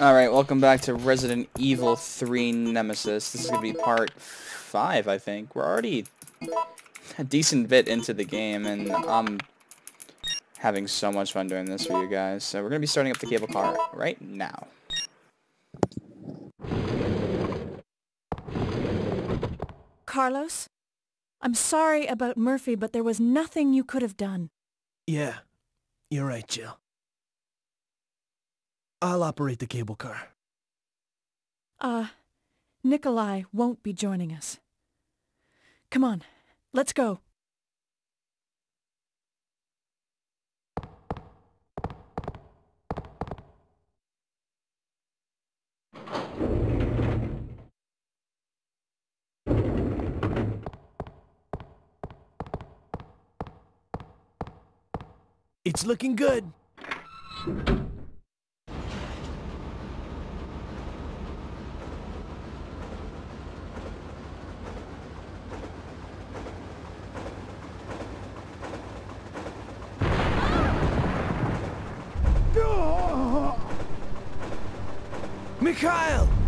Alright, welcome back to Resident Evil 3 Nemesis. This is going to be part 5, I think. We're already a decent bit into the game, and I'm having so much fun doing this for you guys. So we're going to be starting up the cable car right now. Carlos? I'm sorry about Murphy, but there was nothing you could have done. Yeah, you're right, Jill. I'll operate the cable car. Uh, Nikolai won't be joining us. Come on, let's go. It's looking good. Mikhail!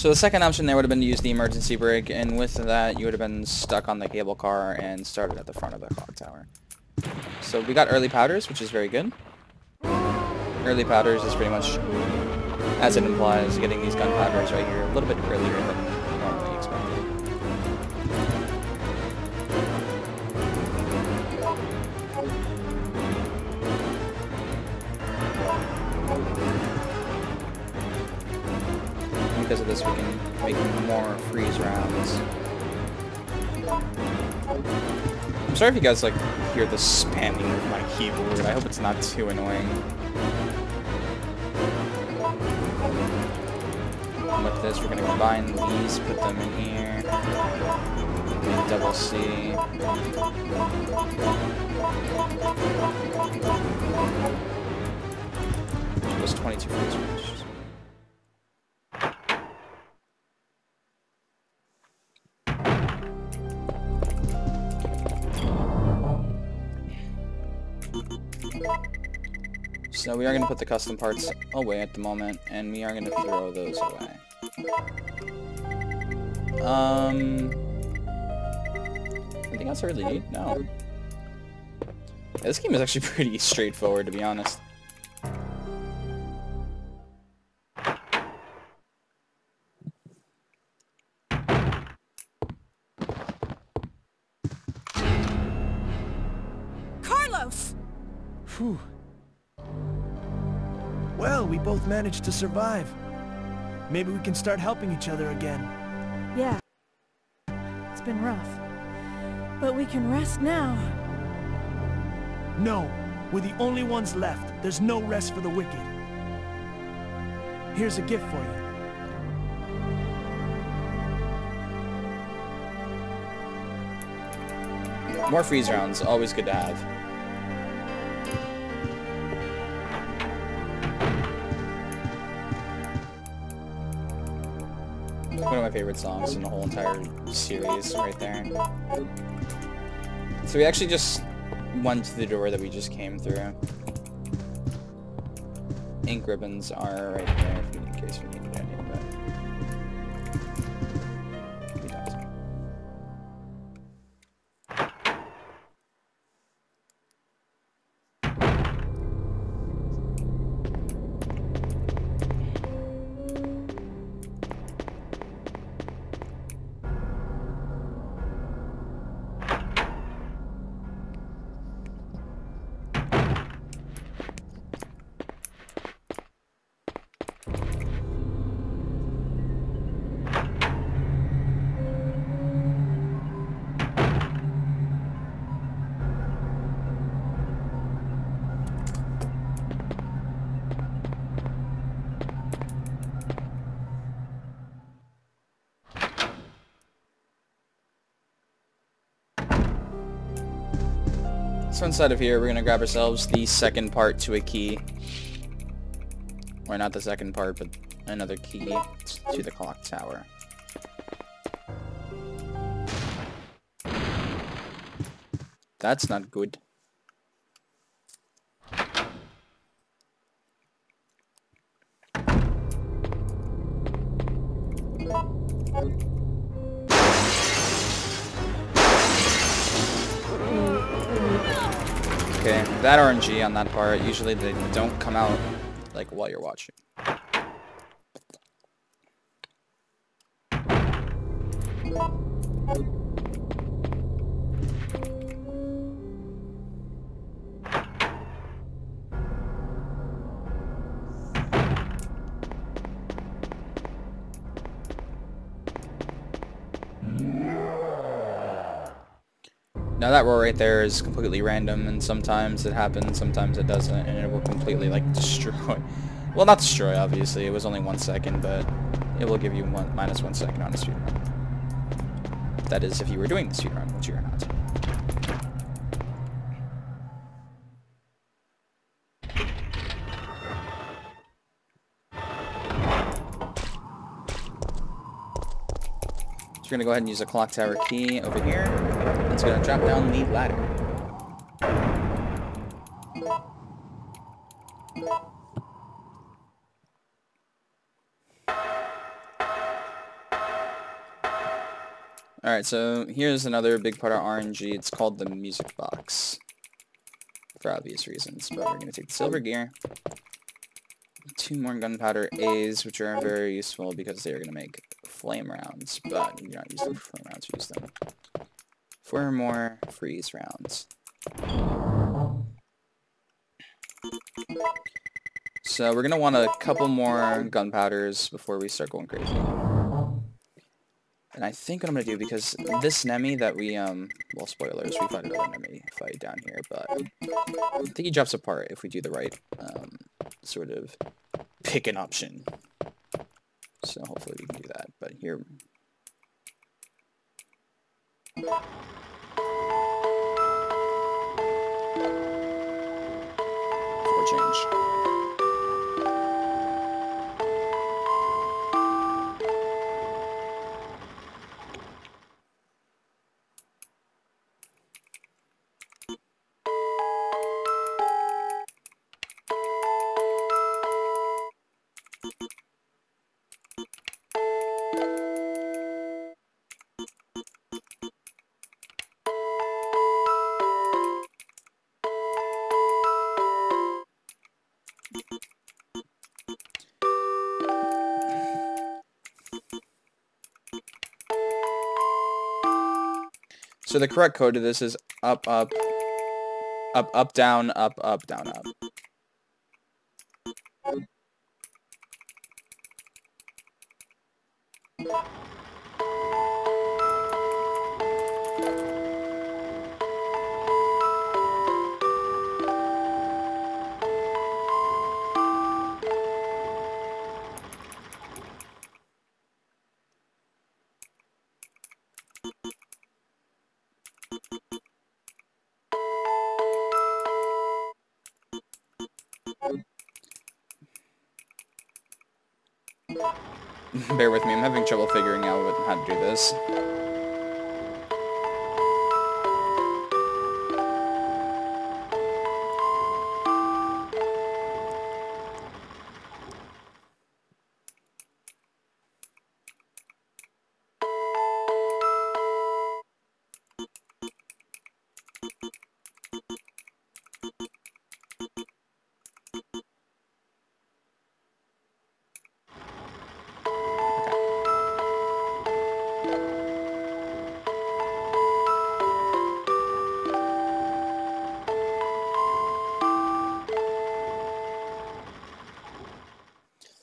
So the second option there would have been to use the emergency brake, and with that you would have been stuck on the cable car and started at the front of the clock tower. So we got early powders, which is very good. Early powders is pretty much, as it implies, getting these gunpowders right here a little bit earlier than because of this, we can make more freeze rounds. I'm sorry if you guys like hear the spamming of my keyboard. I hope it's not too annoying. And with this, we're gonna combine these, put them in here. Make double C. Was 22 freeze rounds. So we are going to put the custom parts away at the moment, and we are going to throw those away. Um, anything else I really need? No. Yeah, this game is actually pretty straightforward, to be honest. Managed to survive. Maybe we can start helping each other again. Yeah. It's been rough. But we can rest now. No, we're the only ones left. There's no rest for the wicked. Here's a gift for you. More freeze rounds, always good to have. One of my favorite songs in the whole entire series right there. So we actually just went to the door that we just came through. Ink ribbons are right there in case we needed So inside of here, we're gonna grab ourselves the second part to a key. Or not the second part, but another key to the clock tower. That's not good. That RNG on that part, usually they don't come out like while you're watching. Now that roar right there is completely random, and sometimes it happens, sometimes it doesn't, and it will completely, like, destroy. Well, not destroy, obviously. It was only one second, but it will give you one minus one second on a speedrun. That is if you were doing the speedrun, which you're not. So we're gonna go ahead and use a clock tower key over here. It's gonna drop down the ladder. Alright, so here's another big part of RNG. It's called the music box. For obvious reasons, but we're gonna take the silver gear. Two more gunpowder A's, which are very useful because they're gonna make flame rounds, but use them for flame rounds, you use them for more freeze rounds. So we're gonna want a couple more gunpowders before we start going crazy. And I think what I'm gonna do, because this Nemi that we, um, well, spoilers, we fight another Nemi fight down here, but I think he drops apart if we do the right, um, sort of pick an option. So hopefully we can do that, but here... change. The correct code to this is up, up, up, up, down, up, up, down, up. With me. I'm having trouble figuring out how to do this.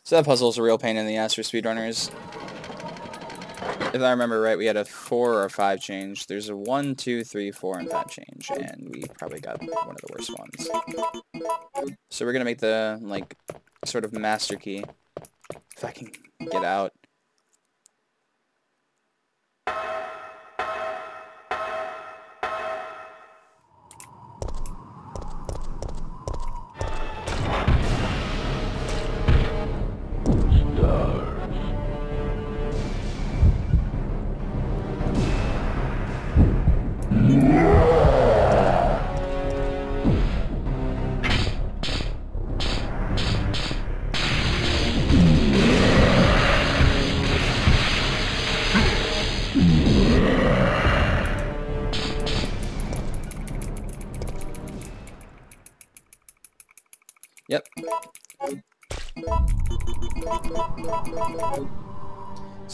So that puzzle is a real pain in the ass for speedrunners. If I remember right, we had a 4 or 5 change. There's a 1, 2, 3, 4, and 5 change, and we probably got one of the worst ones. So we're to make the, like, sort of master key. If I can get out.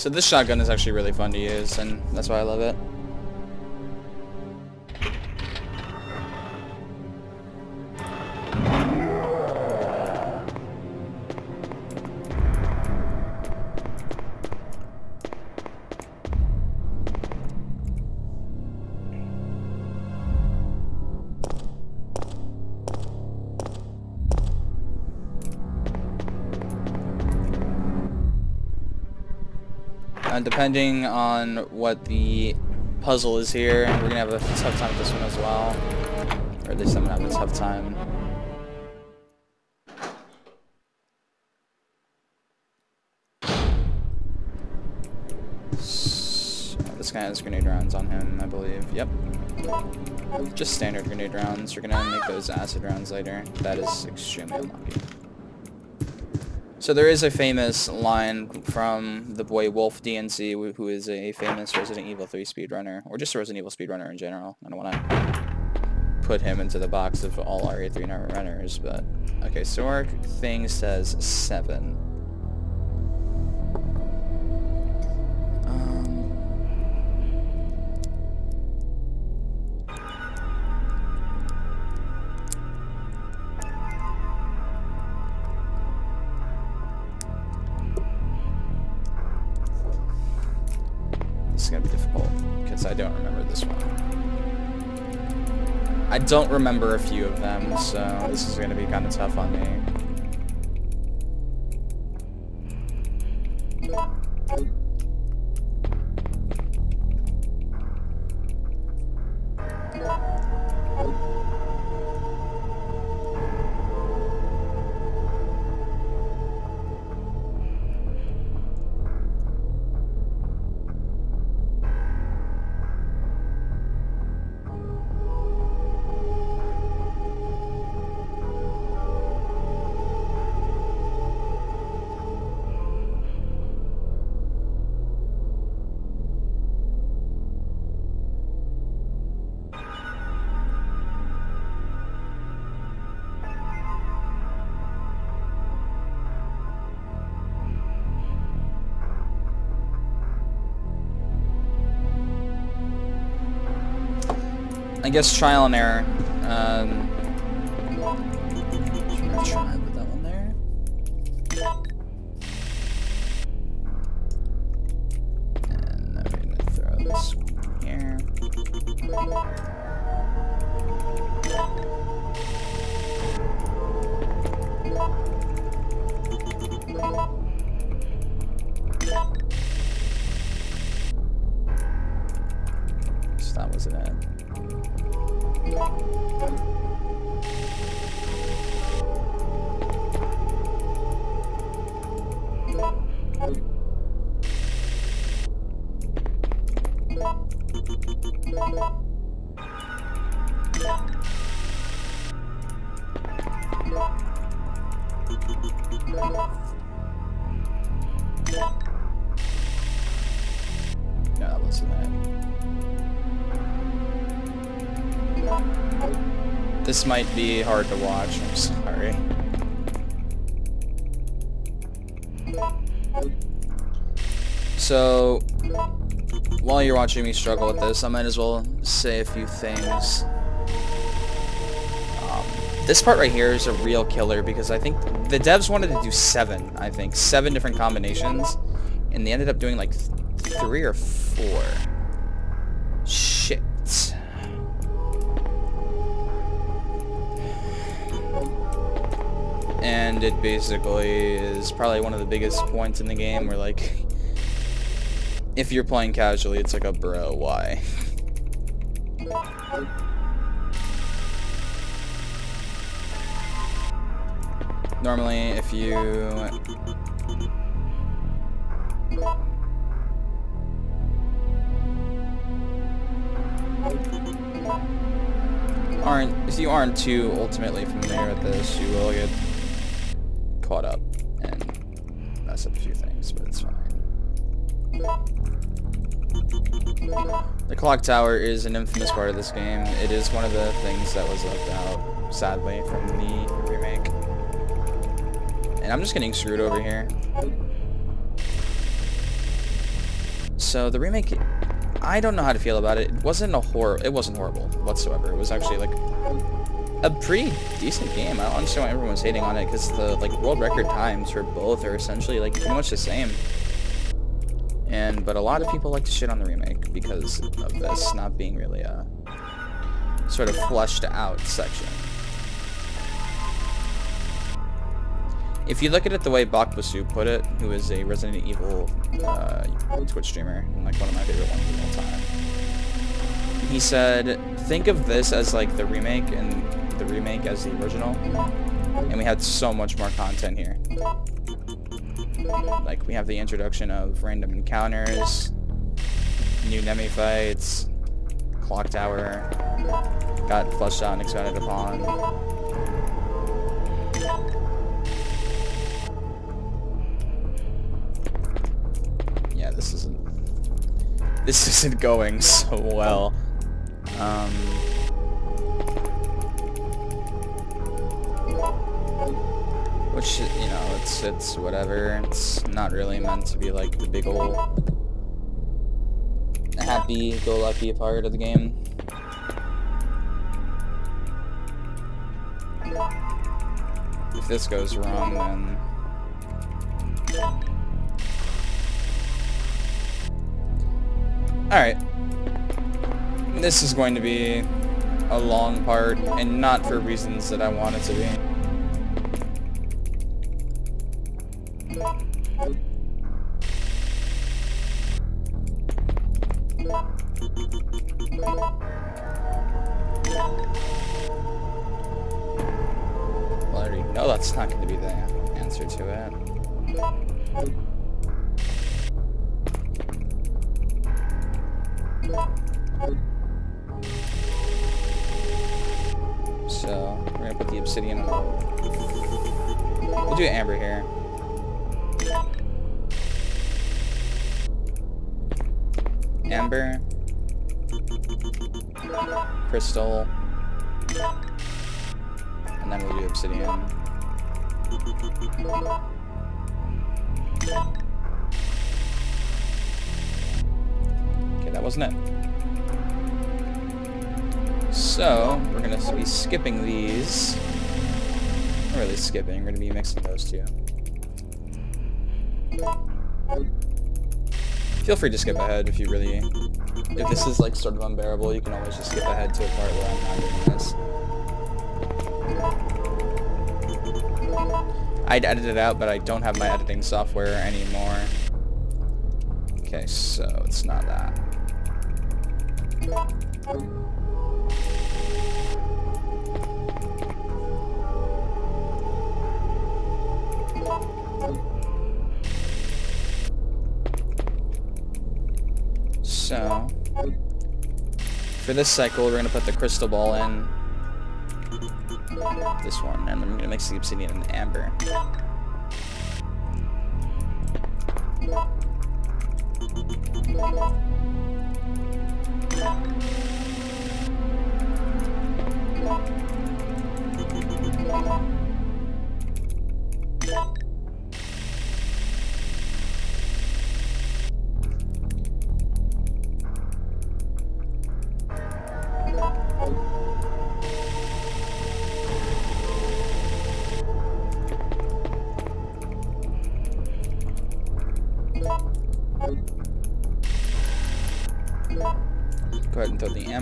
So this shotgun is actually really fun to use, and that's why I love it. Uh, depending on what the puzzle is here, we're gonna have a tough time with this one as well. Or at least I'm gonna have a tough time. This guy has grenade rounds on him, I believe. Yep. Just standard grenade rounds. We're gonna make those acid rounds later. That is extremely unlucky. So there is a famous line from the boy Wolf DNC, who- is a famous Resident Evil 3 speedrunner, or just a Resident Evil speedrunner in general. I don't want to put him into the box of all RE3 runners, but... Okay, so our thing says 7. I don't remember this one. I don't remember a few of them, so this is gonna be kind of tough on me. Guess trial and error. Um, This might be hard to watch, I'm sorry. So, while you're watching me struggle with this, I might as well say a few things. Um, this part right here is a real killer because I think the devs wanted to do seven, I think. Seven different combinations. And they ended up doing like th three or four. And it basically is probably one of the biggest points in the game where like if you're playing casually, it's like a bro, why? Normally, if you... aren't if you aren't too ultimately familiar with this, you will get caught up and mess up a few things, but it's fine. The clock tower is an infamous part of this game. It is one of the things that was left out, sadly, from the remake. And I'm just getting screwed over here. So the remake, I don't know how to feel about it. It wasn't a horror. It wasn't horrible whatsoever. It was actually like a pretty decent game. I don't understand why everyone's hating on it because the like world record times for both are essentially like pretty much the same. And but a lot of people like to shit on the remake because of this not being really a sort of fleshed out section. If you look at it the way Bakbasu put it, who is a Resident Evil uh, Twitch streamer, and like one of my favorite ones of all time, he said, think of this as like the remake and the remake as the original, and we had so much more content here. Like, we have the introduction of random encounters, new Nemi fights, Clock Tower, got flushed out and expanded upon. Yeah, this isn't... This isn't going so well. Um... Which, you know, it's, it's whatever. It's not really meant to be like the big old happy-go-lucky part of the game. If this goes wrong, then... Alright. This is going to be a long part, and not for reasons that I want it to be. Well, I already know that's not going to be the answer to it. So, we're going to put the obsidian on. We'll do amber here. Amber. Crystal. And then we'll do obsidian. Okay, that wasn't it. So, we're going to be skipping these. Not really skipping, we're going to be mixing those two. Feel free to skip ahead if you really... If this is like sort of unbearable, you can always just skip ahead to a part where I'm not doing this. I'd edit it out, but I don't have my editing software anymore. Okay, so it's not that. So, For this cycle, we're going to put the crystal ball in. This one, and I'm going to mix the obsidian and amber. Go ahead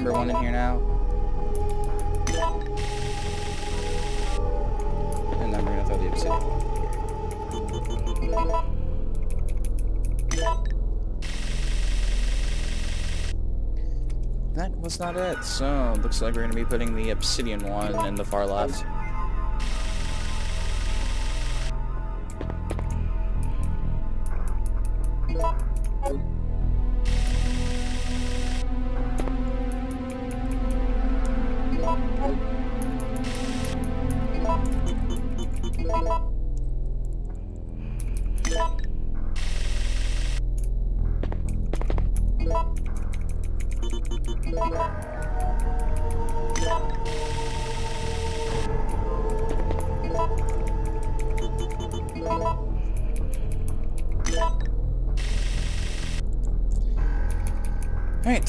one in here now. And then we're gonna throw the obsidian. That was not it, so looks like we're gonna be putting the obsidian one in the far left.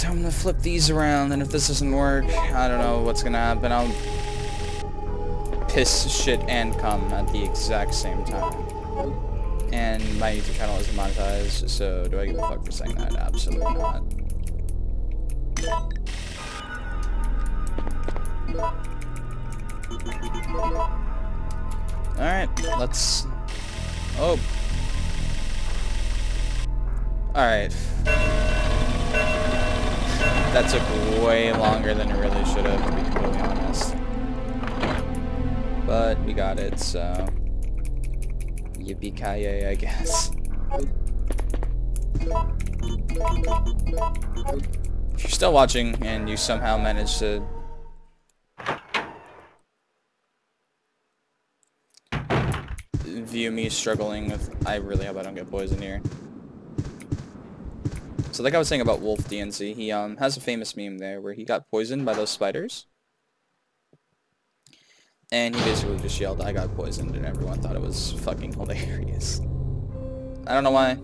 Time to flip these around, and if this doesn't work, I don't know what's gonna happen. I'll piss, shit, and come at the exact same time. And my YouTube channel isn't monetized, so do I give a fuck for saying that? Absolutely not. Alright, let's... Oh. Alright. That took way longer than it really should have, to be completely honest. But we got it, so... Yippee-ki-yay, I guess. If you're still watching and you somehow managed to view me struggling with I really hope I don't get poisoned here. So like I was saying about Wolf DNC, he um has a famous meme there where he got poisoned by those spiders. And he basically just yelled, I got poisoned, and everyone thought it was fucking hilarious. I don't know why.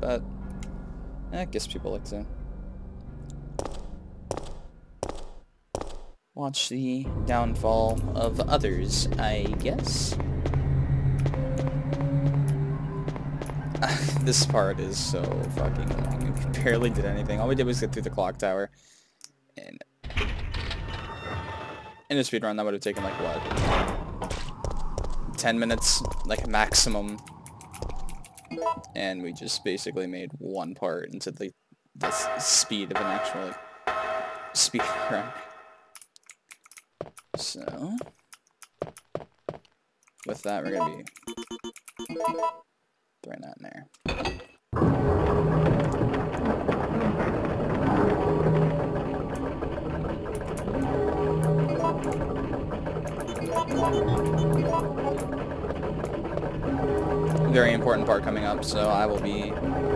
But, eh, I guess people like to watch the downfall of others, I guess. This part is so fucking long. We barely did anything. All we did was get through the clock tower. And in a speedrun, that would have taken like, what? 10 minutes? Like, a maximum. And we just basically made one part into the, the speed of an actual, like, speed run. So, with that, we're gonna be that in there. Very important part coming up, so I will be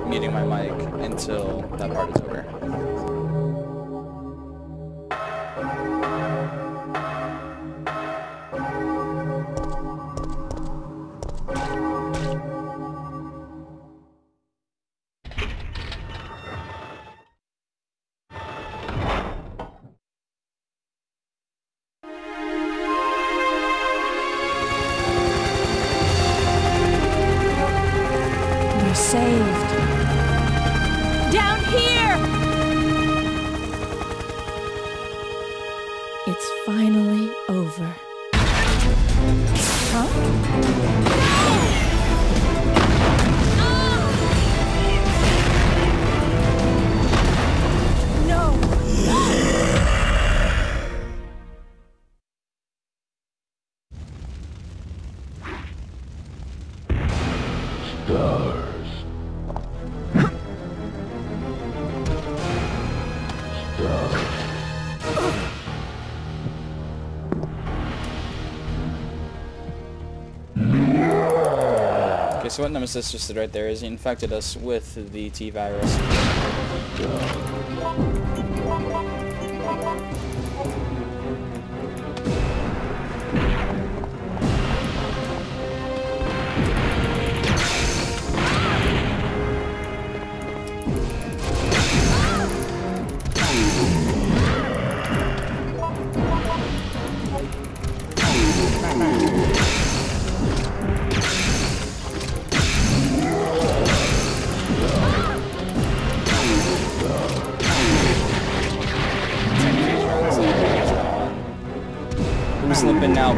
muting my mic until that part is over. So what Nemesis just did right there is he infected us with the T-Virus.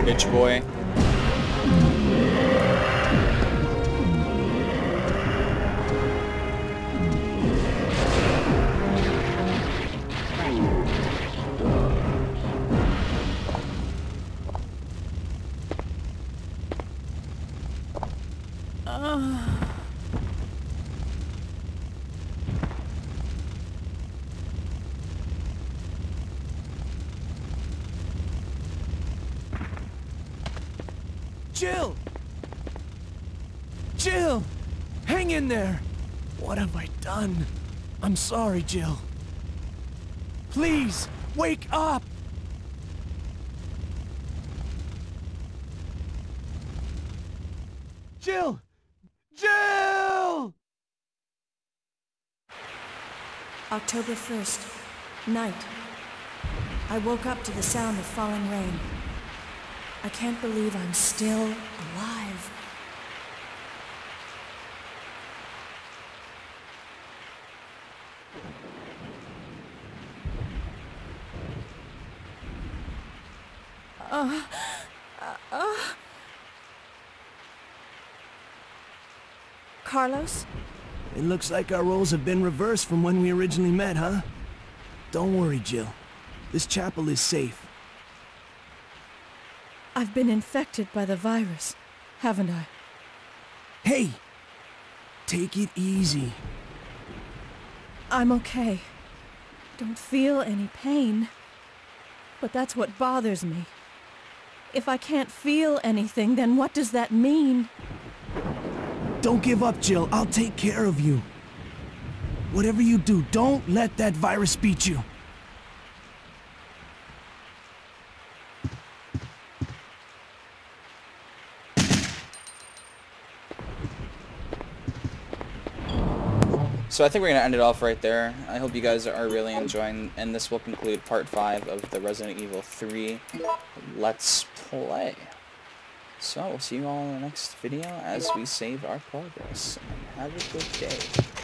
Bitch boy? In there! What have I done? I'm sorry, Jill. Please, wake up! Jill! Jill! October 1st, night. I woke up to the sound of falling rain. I can't believe I'm still alive. Carlos? It looks like our roles have been reversed from when we originally met, huh? Don't worry, Jill. This chapel is safe. I've been infected by the virus, haven't I? Hey! Take it easy. I'm okay. Don't feel any pain. But that's what bothers me. If I can't feel anything, then what does that mean? Don't give up, Jill. I'll take care of you. Whatever you do, don't let that virus beat you. So I think we're going to end it off right there. I hope you guys are really enjoying, and this will conclude part 5 of the Resident Evil 3 Let's Play. So we'll see you all in the next video as we save our progress. And have a good day.